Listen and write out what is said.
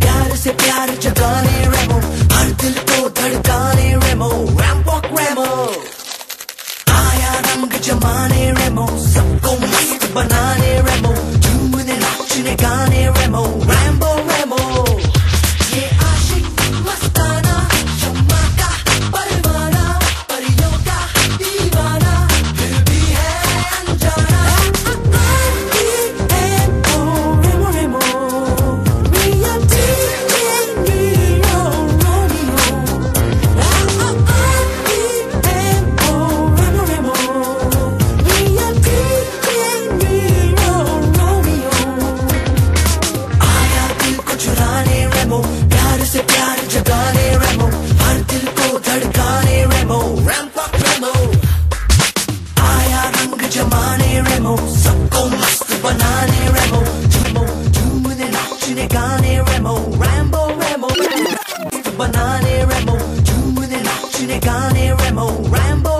प्यार से प्यार जगाने रेमो हर दिल को धड़काने रेमो रैम्पॉक रेमो money प्यार से प्यार जगाने रेमो हर दिल को धड़काने रेमो रैम्पॉक रेमो आया रंग जमाने रेमो सबको मस्त बनाने रेमो झूमो झूमने नाचने गाने रेमो रैम्बो रेमो मस्त बनाने रेमो झूमने नाचने गाने रेमो रैम्बो